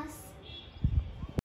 más.